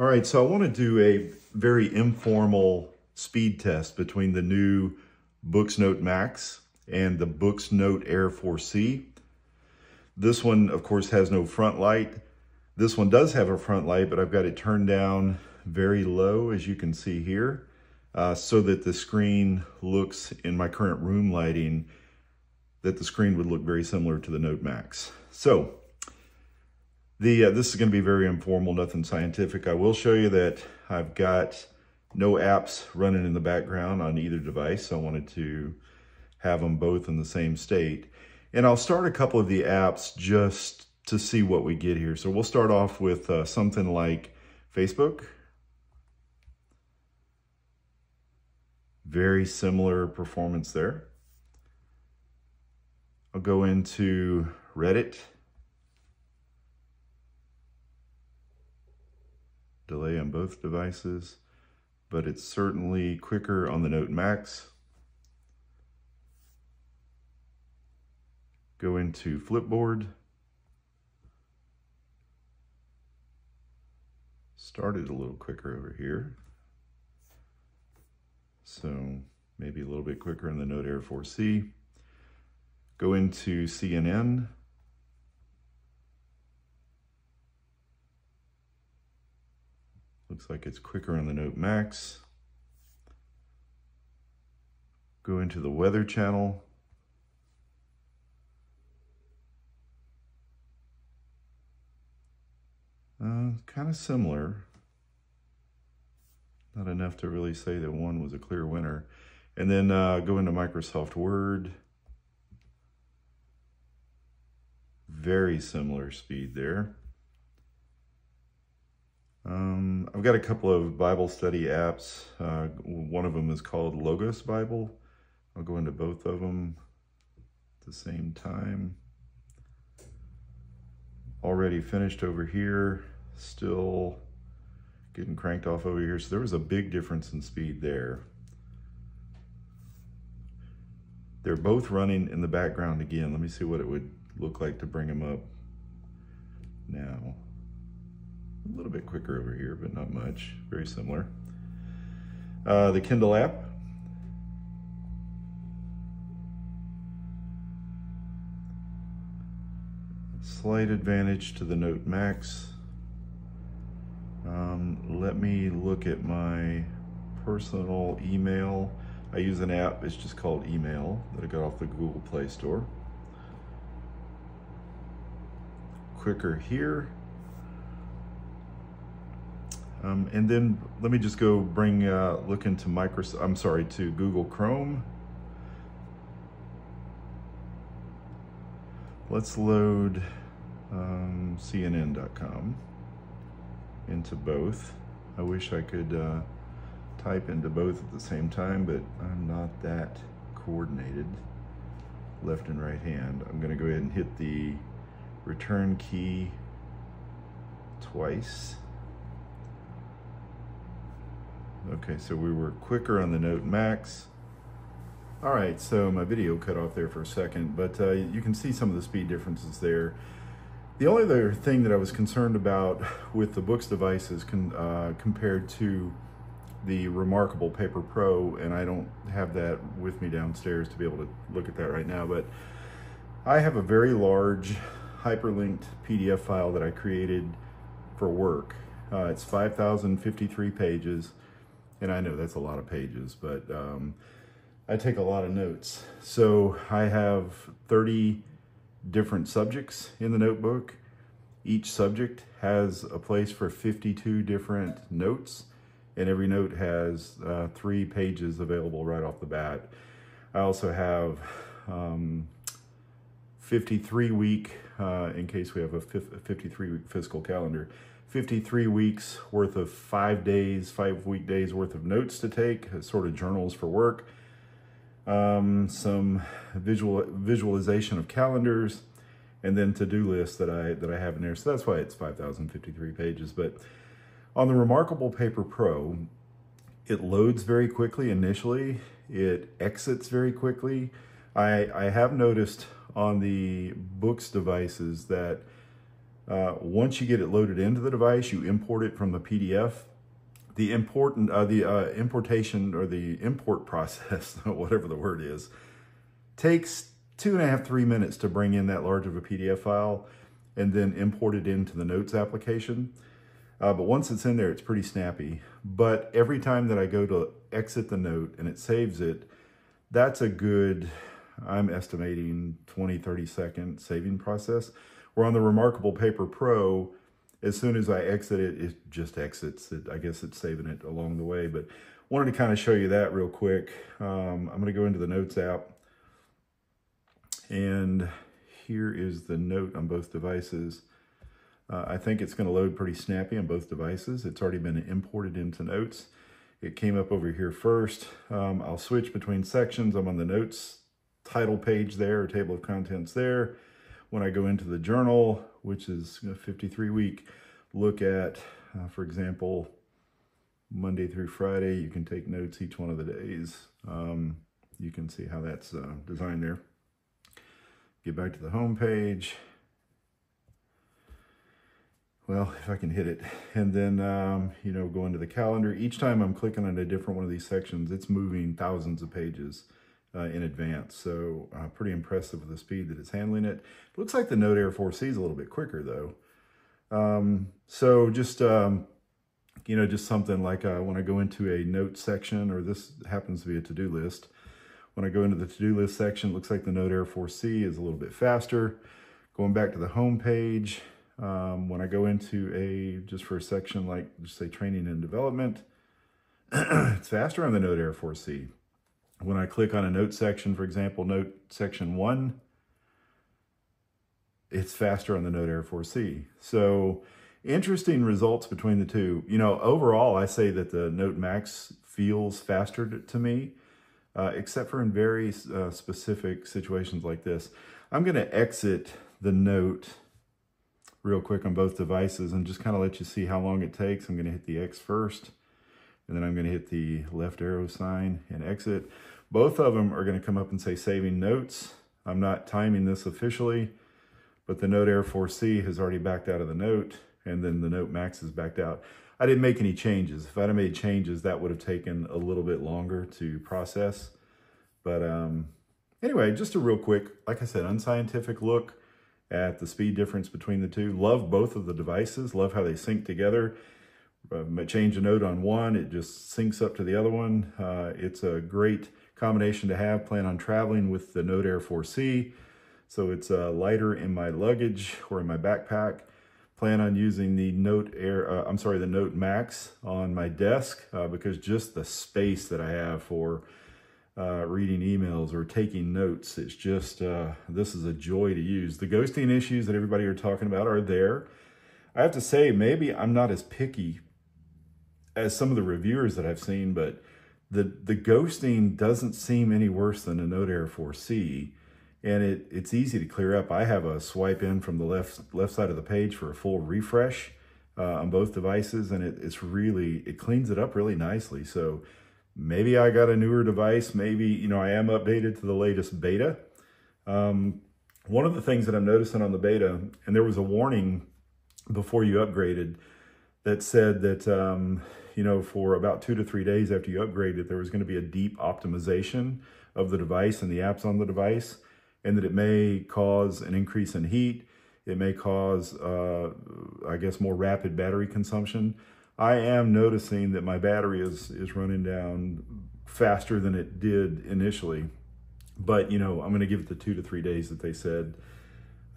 All right, so I want to do a very informal speed test between the new Boox Note Max and the Boox Note Air 4C. This one, of course, has no front light. This one does have a front light, but I've got it turned down very low, as you can see here, uh, so that the screen looks, in my current room lighting, that the screen would look very similar to the Note Max. So the uh, This is going to be very informal, nothing scientific. I will show you that I've got no apps running in the background on either device. I wanted to have them both in the same state. And I'll start a couple of the apps just to see what we get here. So we'll start off with uh, something like Facebook. Very similar performance there. I'll go into Reddit. Delay on both devices, but it's certainly quicker on the Note Max. Go into Flipboard. Started a little quicker over here. So maybe a little bit quicker in the Note Air 4C. Go into CNN. Looks like it's quicker on the Note Max. Go into the weather channel. Uh, kind of similar. Not enough to really say that one was a clear winner. And then uh, go into Microsoft Word. Very similar speed there. Um, I've got a couple of Bible study apps. Uh, one of them is called Logos Bible. I'll go into both of them at the same time. Already finished over here, still getting cranked off over here. So there was a big difference in speed there. They're both running in the background again. Let me see what it would look like to bring them up now. A little bit quicker over here, but not much. Very similar. Uh, the Kindle app. Slight advantage to the Note Max. Um, let me look at my personal email. I use an app, it's just called Email, that I got off the Google Play Store. Quicker here. Um, and then let me just go bring, uh, look into Microsoft, I'm sorry, to Google Chrome. Let's load um, CNN.com into both. I wish I could uh, type into both at the same time, but I'm not that coordinated, left and right hand. I'm gonna go ahead and hit the return key twice. Okay, so we were quicker on the Note Max. All right, so my video cut off there for a second, but uh, you can see some of the speed differences there. The only other thing that I was concerned about with the Boox devices con uh, compared to the Remarkable Paper Pro, and I don't have that with me downstairs to be able to look at that right now, but I have a very large hyperlinked PDF file that I created for work. Uh, it's 5,053 pages. And I know that's a lot of pages, but um, I take a lot of notes. So I have 30 different subjects in the notebook. Each subject has a place for 52 different notes, and every note has uh, three pages available right off the bat. I also have um, 53 week, uh, in case we have a 53 week fiscal calendar, 53 weeks worth of five days, five weekdays worth of notes to take, sort of journals for work, um, some visual visualization of calendars, and then to-do lists that I that I have in there. So that's why it's 5,053 pages. But on the Remarkable Paper Pro, it loads very quickly initially. It exits very quickly. I, I have noticed on the Boox devices that Uh, once you get it loaded into the device, you import it from the PDF. The important, uh, the uh, importation or the import process, whatever the word is, takes two and a half, three minutes to bring in that large of a PDF file and then import it into the Notes application. Uh, but once it's in there, it's pretty snappy. But every time that I go to exit the note and it saves it, that's a good, I'm estimating 20, 30 second saving process. Where on the Remarkable Paper Pro, as soon as I exit it, it just exits. It, I guess it's saving it along the way. But wanted to kind of show you that real quick. Um, I'm going to go into the Notes app. And here is the note on both devices. Uh, I think it's going to load pretty snappy on both devices. It's already been imported into Notes. It came up over here first. Um, I'll switch between sections. I'm on the Notes title page there, table of contents there. When I go into the journal, which is a 53 week, look at, uh, for example, Monday through Friday, you can take notes each one of the days. Um, you can see how that's uh, designed there. Get back to the home page well, if I can hit it. And then, um, you know, go into the calendar. Each time I'm clicking on a different one of these sections, it's moving thousands of pages uh, in advance. So uh, pretty impressive with the speed that it's handling it. Looks like the Note Air 4C is a little bit quicker though. Um, so just, um, you know, just something like uh, when I go into a note section, or this happens to be a to-do list, when I go into the to-do list section, looks like the Note Air 4C is a little bit faster. Going back to the home page, um, when I go into a, just for a section like, just say training and development, it's faster on the Note Air 4C. When I click on a note section, for example, note section one, it's faster on the Note Air 4C. So interesting results between the two. You know, overall, I say that the Note Max feels faster to, me, uh, except for in very uh, specific situations like this. I'm going to exit the Note real quick on both devices and just kind of let you see how long it takes. I'm going to hit the X first, and then I'm going to hit the left arrow sign and exit. Both of them are going to come up and say saving notes. I'm not timing this officially, but the Note Air 4C has already backed out of the Note, and then the Note Max is backed out. I didn't make any changes. If I'd have made changes, that would have taken a little bit longer to process. But um, anyway, just a real quick, like I said, unscientific look at the speed difference between the two. Love both of the devices. Love how they sync together. Uh, change a note on one, it just syncs up to the other one. Uh, it's a great combination to have. Plan on traveling with the Note Air 4C. So it's uh, lighter in my luggage or in my backpack. Plan on using the Note Air, uh, I'm sorry, the Note Max on my desk uh, because just the space that I have for uh, reading emails or taking notes. It's just, uh, this is a joy to use. The ghosting issues that everybody are talking about are there. I have to say, maybe I'm not as picky as some of the reviewers that I've seen, but the, the ghosting doesn't seem any worse than a Note Air 4C. And it, it's easy to clear up. I have a swipe in from the left left side of the page for a full refresh uh, on both devices, and it, it's really, it cleans it up really nicely. So Maybe I got a newer device. Maybe, you know, I am updated to the latest beta. Um, one of the things that I'm noticing on the beta, and there was a warning before you upgraded that said that, um, you know, for about two to three days after you upgraded, there was going to be a deep optimization of the device and the apps on the device, and that it may cause an increase in heat. It may cause, uh, I guess, more rapid battery consumption. I am noticing that my battery is, is running down faster than it did initially. But, you know, I'm going to give it the two to three days that they said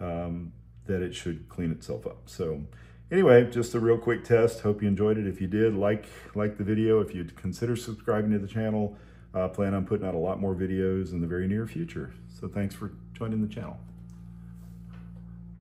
um, that it should clean itself up. So anyway, just a real quick test. Hope you enjoyed it. If you did, like, like the video. If you'd consider subscribing to the channel, uh, plan on putting out a lot more videos in the very near future. So thanks for joining the channel.